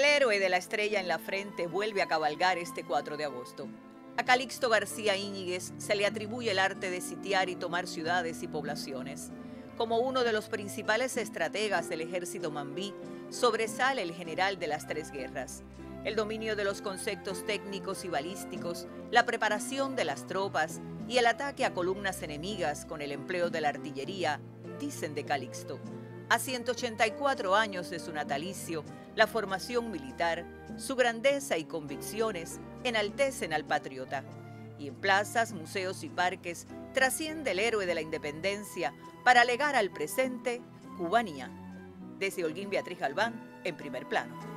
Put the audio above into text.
héroe de la estrella en la frente vuelve a cabalgar este 4 de agosto. A Calixto García Íñiguez se le atribuye el arte de sitiar y tomar ciudades y poblaciones. Como uno de los principales estrategas del ejército mambí, sobresale el general de las tres guerras. El dominio de los conceptos técnicos y balísticos, la preparación de las tropas y el ataque a columnas enemigas con el empleo de la artillería, dicen de Calixto. A 184 años de su natalicio, la formación militar, su grandeza y convicciones enaltecen al patriota. Y en plazas, museos y parques trasciende el héroe de la independencia para legar al presente cubanía. Desde Holguín Beatriz Galván, en primer plano.